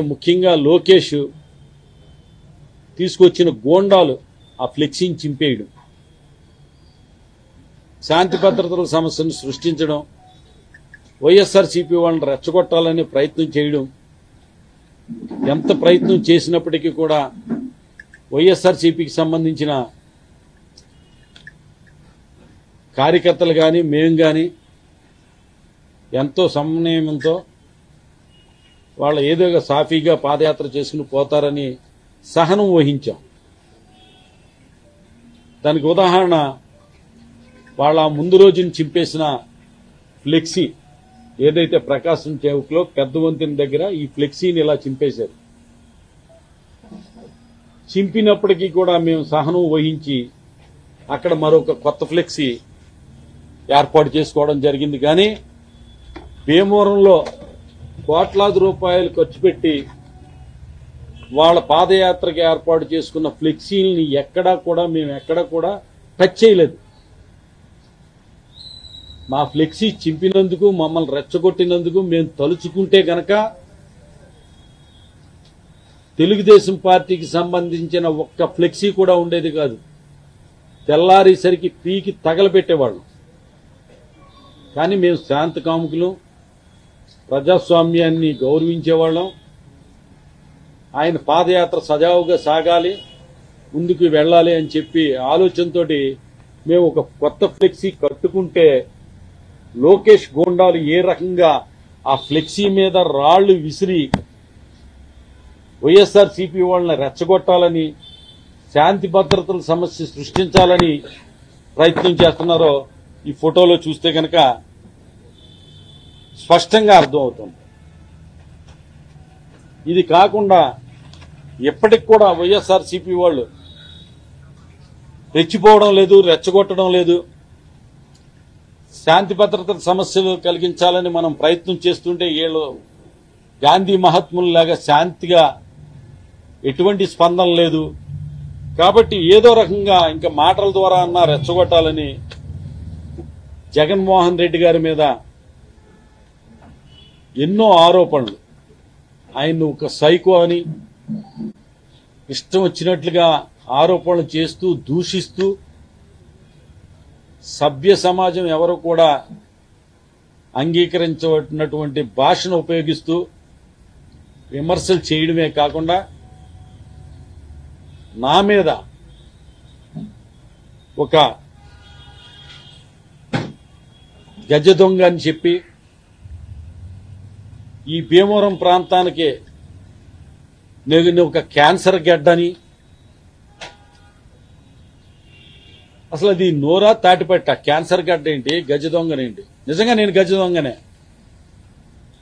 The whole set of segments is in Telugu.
ముఖ్యంగా లోకేష్ తీసుకొచ్చిన గోండాలు ఆ ఫ్లెక్సీని చింపేయడం. శాంతి భద్రతల సమస్యను సృష్టించడం వైఎస్ఆర్సీపీ వాళ్ళని రెచ్చగొట్టాలనే ప్రయత్నం చేయడం ఎంత ప్రయత్నం చేసినప్పటికీ కూడా వైఎస్ఆర్సీపీకి సంబంధించిన కార్యకర్తలు కానీ మేము కానీ ఎంతో సమన్వయంతో వాళ్ళ ఏదో ఒక సాఫీగా పాదయాత్ర చేసుకుని పోతారని సహనం వహించాం. దానికి ఉదాహరణ వాళ్ళ ముందు రోజుని చింపేసిన ఫ్లెక్సీ. ఏదైతే ప్రకాశం చౌక్లో పెద్ద వంతెన దగ్గర ఈ ఫ్లెక్సీని ఇలా చింపేశారు. చింపినప్పటికీ కూడా మేము సహనం వహించి అక్కడ మరొక కొత్త ఫ్లెక్సీ ఏర్పాటు చేసుకోవడం జరిగింది. కానీ భీమవరంలో కోట్లాది రూపాయలు ఖర్చు పెట్టి వాళ్ళ పాదయాత్రకి ఏర్పాటు చేసుకున్న ఫ్లెక్సీని ఎక్కడా కూడా మేము ఎక్కడా కూడా టచ్ చేయలేదు. మా ఫ్లెక్సీ చింపినందుకు మమ్మల్ని రెచ్చగొట్టినందుకు మేము తలుచుకుంటే గనక తెలుగుదేశం పార్టీకి సంబంధించిన ఒక్క ఫ్లెక్సీ కూడా ఉండేది కాదు. తెల్లారేసరికి పీకి తగలబెట్టేవాళ్ళం. కానీ మేము శాంత కాముకులు ప్రజాస్వామ్యాన్ని గౌరవించేవాళ్ళం. ఆయన పాదయాత్ర సజావుగా సాగాలి ముందుకు వెళ్ళాలి అని చెప్పి ఆలోచనతో మేము ఒక కొత్త ఫ్లెక్సీ కట్టుకుంటే లోకేష్ గోండాలు ఏ రకంగా ఆ ఫ్లెక్సీ మీద రాళ్ళు విసిరి వైఎస్ఆర్ సిపి వాళ్ళని రెచ్చగొట్టాలని శాంతి భద్రతల సమస్య సృష్టించాలని ప్రయత్నం చేస్తున్నారో ఈ ఫోటోలో చూస్తే కనుక స్పష్టంగా అర్థమవుతుంది. ఇది కాకుండా ఎప్పటికి కూడా వైఎస్ఆర్సీపీ వాళ్ళు రెచ్చిపోవడం లేదు రెచ్చగొట్టడం లేదు. శాంతి భద్రత సమస్యలు కలిగించాలని మనం ప్రయత్నం చేస్తుంటే వీళ్ళు గాంధీ మహాత్ములలాగా శాంతిగా ఎటువంటి స్పందన లేదు. కాబట్టి ఏదో రకంగా ఇంకా మాటల ద్వారా అన్నా రెచ్చగొట్టాలని జగన్మోహన్ రెడ్డి గారి మీద ఎన్నో ఆరోపణలు. ఆయన ఒక సైకో అని ఇష్టం వచ్చినట్లుగా ఆరోపణలు చేస్తూ దూషిస్తూ సభ్య సమాజం ఎవరు కూడా అంగీకరించబడినటువంటి భాషను ఉపయోగిస్తూ విమర్శలు చేయడమే కాకుండా నా మీద ఒక గజ దొంగ అని చెప్పి ఈ భీమవరం ప్రాంతానికి నేను ఒక క్యాన్సర్ గడ్డని. అసలు అది నోరా తాటిపెట్ట క్యాన్సర్ గడ్డ ఏంటి? గజ దొంగనేంటి నిజంగా నేను గజ దొంగనే.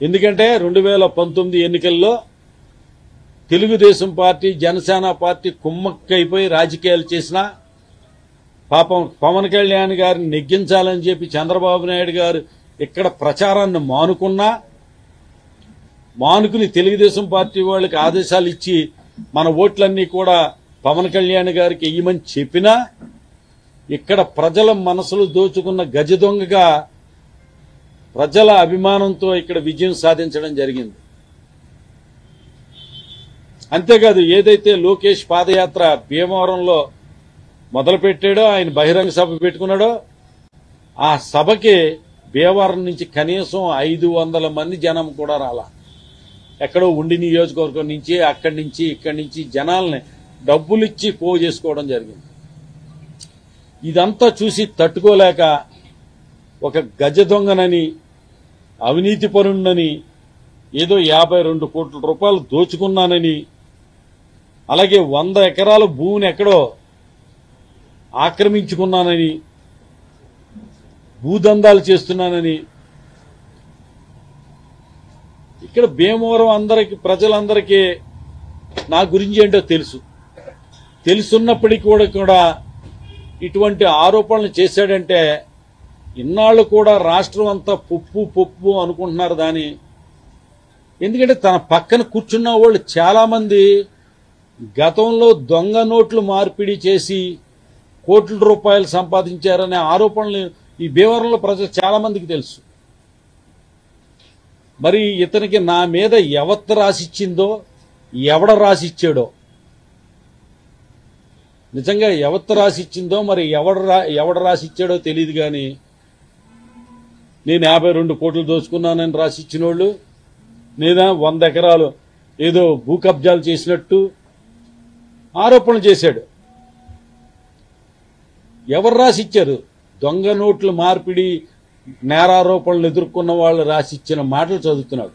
ఎందుకంటే రెండు వేల పంతొమ్మిది ఎన్నికల్లో తెలుగుదేశం పార్టీ జనసేన పార్టీ కుమ్మక్కైపోయి రాజకీయాలు చేసిన పాపం పవన్ కళ్యాణ్ గారిని నెగ్గించాలని చెప్పి చంద్రబాబు నాయుడు గారు ఇక్కడ ప్రచారాన్ని మానుకున్నా మానుకుని తెలుగుదేశం పార్టీ వాళ్ళకి ఆదేశాలు ఇచ్చి మన ఓట్లన్నీ కూడా పవన్ కళ్యాణ్ గారికి ఇయ్యమని చెప్పినా ఇక్కడ ప్రజల మనసులు దోచుకున్న గజ దొంగగా ప్రజల అభిమానంతో ఇక్కడ విజయం సాధించడం జరిగింది. అంతేకాదు ఏదైతే లోకేష్ పాదయాత్ర భీమవరంలో మొదలుపెట్టాడో ఆయన బహిరంగ సభ పెట్టుకున్నాడో ఆ సభకి భీమవరం నుంచి కనీసం ఐదు వందల మంది జనం కూడా రాలా. ఎక్కడో ఉండి నియోజకవర్గం నుంచి అక్కడి నుంచి ఇక్కడి నుంచి జనాల్ని డబ్బులు ఇచ్చి పోగు చేసుకోవడం జరిగింది. ఇదంతా చూసి తట్టుకోలేక ఒక గజ దొంగనని అవినీతి పరుణ్ణని ఏదో యాభై రెండు కోట్ల రూపాయలు దోచుకున్నానని అలాగే వంద ఎకరాల భూమిని ఎక్కడో ఆక్రమించుకున్నానని భూదందాలు చేస్తున్నానని ఇక్కడ భీమవరం అందరికి ప్రజలందరికీ నా గురించి ఏంటో తెలుసు. తెలుసున్నప్పటికీ కూడా కూడా ఇటువంటి ఆరోపణలు చేశాడంటే ఇన్నాళ్ళు కూడా రాష్ట్రం అంతా పొప్పు పొప్పు అనుకుంటున్నారు దాని. ఎందుకంటే తన పక్కన కూర్చున్న వాళ్ళు చాలామంది గతంలో దొంగ నోట్లు మార్పిడి చేసి కోట్ల రూపాయలు సంపాదించారనే ఆరోపణలు ఈ భీమవరంలో ప్రజలు చాలామందికి తెలుసు. మరి ఇతనికి నా మీద ఎవత్త రాసిచ్చిందో ఎవడ రాసిచ్చాడో? నిజంగా ఎవత్త రాసిచ్చిందో మరి ఎవడ రా ఎవడ రాసిచ్చాడో తెలియదు కానీ నేను యాభై రెండు కోట్లు దోచుకున్నానని రాసిచ్చినోళ్ళు లేదా వంద ఎకరాలు ఏదో భూ కబ్జాలు చేసినట్టు ఆరోపణలు చేశాడు. ఎవరు రాసిచ్చారు? దొంగ నోట్ల మార్పిడి నేరారోపణలు ఎదుర్కొన్న వాళ్ళు రాసిచ్చిన మాటలు చదువుతున్నాడు.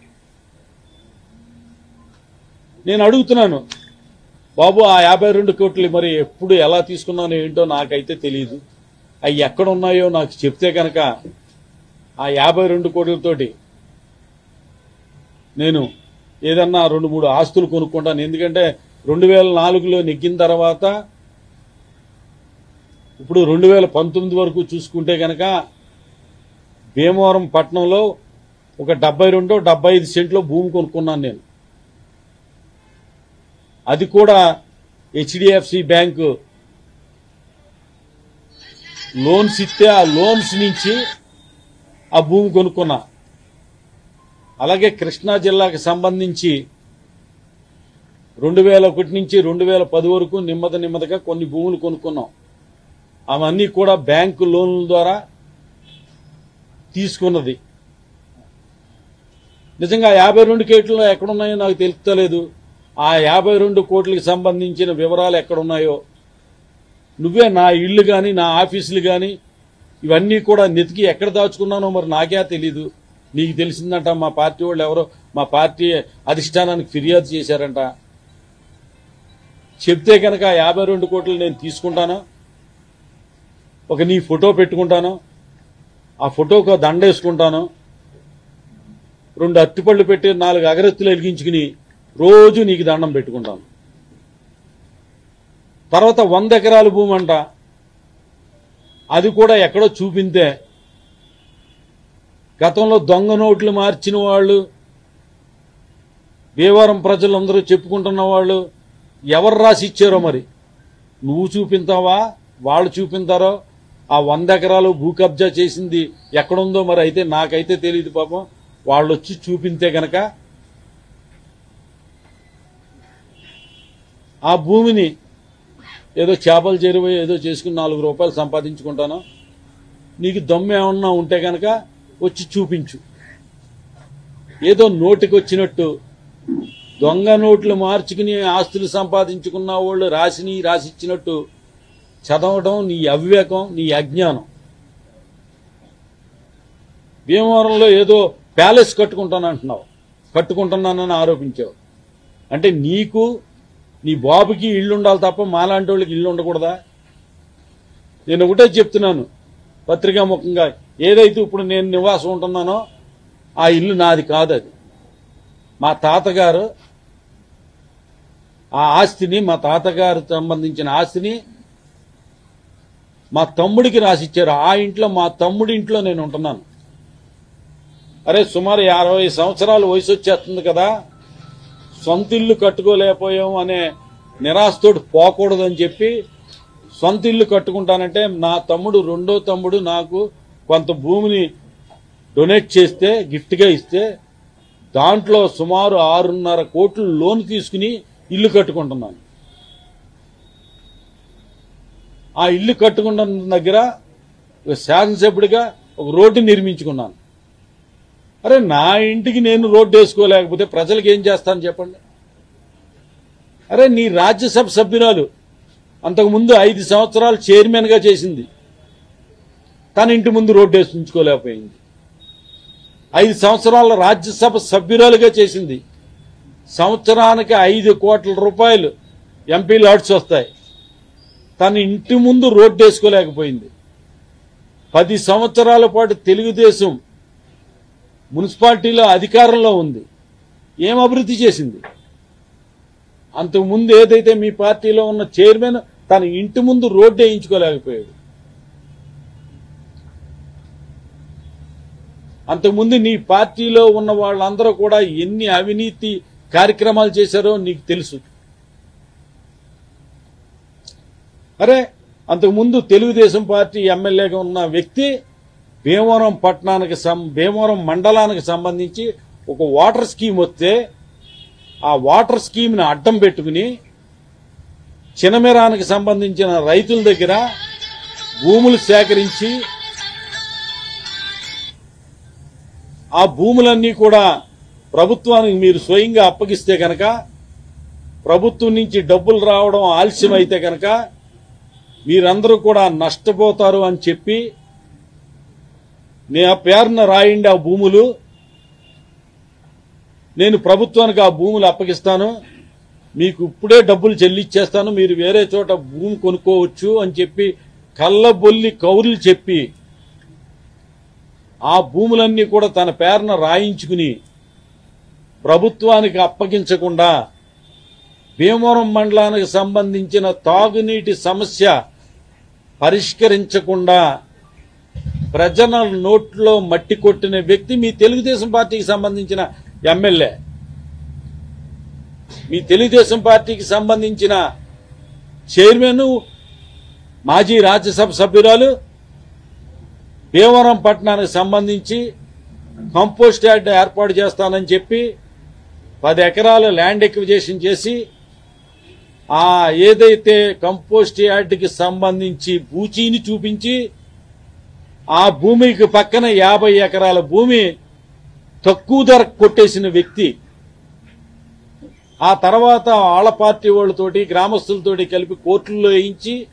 నేను అడుగుతున్నాను బాబు ఆ యాభై రెండు కోట్లు మరి ఎప్పుడు ఎలా తీసుకున్నానో ఏంటో నాకైతే తెలియదు అవి ఎక్కడ ఉన్నాయో నాకు చెప్తే కనుక ఆ యాభై రెండు కోట్లతోటి నేను ఏదన్నా రెండు మూడు ఆస్తులు కొనుక్కుంటాను. ఎందుకంటే రెండు వేల నాలుగులో నెగ్గిన తర్వాత ఇప్పుడు రెండు వేల పంతొమ్మిది వరకు చూసుకుంటే కనుక భీమవరం పట్టణంలో ఒక డెబ్బై రెండో డెబ్బై ఐదు సెంట్లో భూమి కొనుక్కున్నాను నేను. అది కూడా హెచ్డిఎఫ్సి బ్యాంకు లోన్స్ ఇస్తే ఆ లోన్స్ నుంచి ఆ భూమి కొనుక్కున్నా. అలాగే కృష్ణా జిల్లాకు సంబంధించి రెండు వేల ఒకటి నుంచి రెండు వేల పది వరకు నెమ్మది నెమ్మదిగా కొన్ని భూములు కొనుక్కున్నాం. అవన్నీ కూడా బ్యాంకు లోన్ల ద్వారా తీసుకున్నది. నిజంగా యాభై రెండు కేట్లు ఎక్కడున్నాయో నాకు తెలుస్తలేదు. ఆ యాభై రెండు కోట్లకి సంబంధించిన వివరాలు ఎక్కడున్నాయో. నువ్వే నా ఇల్లు కానీ నా ఆఫీసులు కానీ ఇవన్నీ కూడా నెతికి ఎక్కడ దాచుకున్నానో మరి నాకే తెలీదు. నీకు తెలిసిందంట మా పార్టీ వాళ్ళు ఎవరో మా పార్టీ అధిష్టానానికి ఫిర్యాదు చేశారంట. చెప్తే కనుక యాభై రెండు కోట్లు నేను తీసుకుంటాను? ఒక నీ ఫోటో పెట్టుకుంటాను? ఆ ఫోటోకు దండ వేసుకుంటాను. రెండు అత్తిపళ్ళు పెట్టి నాలుగు అగరత్తులు వెలిగించుకుని రోజు నీకు దండం పెట్టుకుంటాను. తర్వాత వంద ఎకరాల భూమి అంట. అది కూడా ఎక్కడో చూపింతే గతంలో దొంగ నోట్లు మార్చిన వాళ్ళు భీవరం ప్రజలందరూ చెప్పుకుంటున్న వాళ్ళు ఎవరు రాసి ఇచ్చారో మరి? నువ్వు చూపింతావా వాళ్ళు చూపింతారో ఆ వంద ఎకరాలు భూ కబ్జా చేసింది ఎక్కడుందో మరి అయితే నాకైతే తెలియదు పాపం. వాళ్ళు వచ్చి చూపించే గనక ఆ భూమిని ఏదో చేపలు చేరిపోయి ఏదో చేసుకుని నాలుగు రూపాయలు సంపాదించుకుంటాను. నీకు దమ్ము ఏమన్నా ఉంటే గనక వచ్చి చూపించు. ఏదో నోటికి వచ్చినట్టు దొంగ నోట్లు మార్చుకుని ఆస్తులు సంపాదించుకున్న వాళ్ళు రాసిని రాసిచ్చినట్టు చదవడం నీ అవివేకం నీ అజ్ఞానం. భీమవరంలో ఏదో ప్యాలెస్ కట్టుకుంటానంటున్నావు. కట్టుకుంటున్నానని ఆరోపించావు. అంటే నీకు నీ బాబుకి ఇల్లు ఉండాలి తప్ప మాలాంటి వాళ్ళకి ఇల్లు ఉండకూడదా? నేను ఒకటే చెప్తున్నాను పత్రికాముఖంగా ఏదైతే ఇప్పుడు నేను నివాసం ఉంటున్నానో ఆ ఇల్లు నాది కాదు అది. మా తాతగారు ఆ ఆస్తిని మా తాతగారు సంబంధించిన ఆస్తిని మా తమ్ముడికి రాసిచ్చారు. ఆ ఇంట్లో మా తమ్ముడి ఇంట్లో నేను ఉంటున్నాను. అరే సుమారు అరవై సంవత్సరాలు వయసు వచ్చేస్తుంది కదా. సొంత ఇల్లు కట్టుకోలేకపోయాం అనే నిరాశతోటి పోకూడదని చెప్పి సొంత ఇల్లు కట్టుకుంటానంటే నా తమ్ముడు రెండో తమ్ముడు నాకు కొంత భూమిని డొనేట్ చేస్తే గిఫ్ట్గా ఇస్తే దాంట్లో సుమారు ఆరున్నర కోట్లు లోన్ తీసుకుని ఇల్లు కట్టుకుంటున్నాను. ఆ ఇల్లు కట్టుకున్న దగ్గర ఒక శాసనసభ్యుడిగా ఒక రోడ్డు నిర్మించుకున్నాను. అరే నా ఇంటికి నేను రోడ్డు వేసుకోలేకపోతే ప్రజలకు ఏం చేస్తాను చెప్పండి? అరే నీ రాజ్యసభ సభ్యురాలు అంతకుముందు ఐదు సంవత్సరాలు చైర్మన్గా చేసింది. తన ఇంటి ముందు రోడ్డు వేసి ఉంచుకోలేకపోయింది ఐదు సంవత్సరాల రాజ్యసభ సభ్యురాలుగా చేసింది. సంవత్సరానికి ఐదు కోట్ల రూపాయలు ఎంపీ లాడ్స్ వస్తాయి. తన ఇంటి ముందు రోడ్డు వేసుకోలేకపోయింది. పది సంవత్సరాల పాటు తెలుగుదేశం మున్సిపాలిటీలో అధికారంలో ఉంది. ఏం అభివృద్ధి చేసింది? అంతకుముందు ఏదైతే మీ పార్టీలో ఉన్న చైర్మన్ తన ఇంటి ముందు రోడ్డు వేయించుకోలేకపోయాడు. అంతకుముందు నీ పార్టీలో ఉన్న వాళ్ళందరూ కూడా ఎన్ని అవినీతి కార్యక్రమాలు చేశారో నీకు తెలుసు. అరే అంతకుముందు తెలుగుదేశం పార్టీ ఎమ్మెల్యేగా ఉన్న వ్యక్తి భీమవరం పట్టణానికి సం భీమవరం మండలానికి సంబంధించి ఒక వాటర్ స్కీమ్ వస్తే ఆ వాటర్ స్కీమ్ని అడ్డం పెట్టుకుని చినమెరానికి సంబంధించిన రైతుల దగ్గర భూములు సేకరించి ఆ భూములన్నీ కూడా ప్రభుత్వానికి మీరు స్వయంగా అప్పగిస్తే కనుక ప్రభుత్వం నుంచి డబ్బులు రావడం ఆలస్యం అయితే కనుక మీరందరూ కూడా నష్టపోతారు అని చెప్పి నే ఆ పేరున రాయండి ఆ భూములు. నేను ప్రభుత్వానికి ఆ భూములు అప్పగిస్తాను. మీకు ఇప్పుడే డబ్బులు చెల్లిచ్చేస్తాను. మీరు వేరే చోట భూమి కొనుక్కోవచ్చు అని చెప్పి కళ్ళబొల్లి కౌరులు చెప్పి ఆ భూములన్నీ కూడా తన పేరున రాయించుకుని ప్రభుత్వానికి అప్పగించకుండా భీమవరం మండలానికి సంబంధించిన తాగునీటి సమస్య పరిష్కరించకుండా ప్రజల నోట్లో మట్టి కొట్టిన వ్యక్తి మీ తెలుగుదేశం పార్టీకి సంబంధించిన ఎమ్మెల్యే. మీ తెలుగుదేశం పార్టీకి సంబంధించిన చైర్మన్ మాజీ రాజ్యసభ సభ్యురాలు భీమవరం పట్టణానికి సంబంధించి కంపోస్ట్ యార్డ్ ఏర్పాటు చేస్తానని చెప్పి పది ఎకరాలు ల్యాండ్ ఎక్విజేషన్ చేసి ఆ ఏదైతే కంపోస్ట్ యార్డ్కి సంబంధించి బూచీని చూపించి ఆ భూమికి పక్కన యాభై ఎకరాల భూమి తక్కువ ధర కొట్టేసిన వ్యక్తి ఆ తర్వాత ఆళ్ళ పార్టీ వాళ్ళతోటి గ్రామస్తులతోటి కలిపి కోర్టుల్లో వేయించి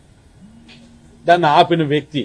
దాన్ని ఆపిన వ్యక్తి.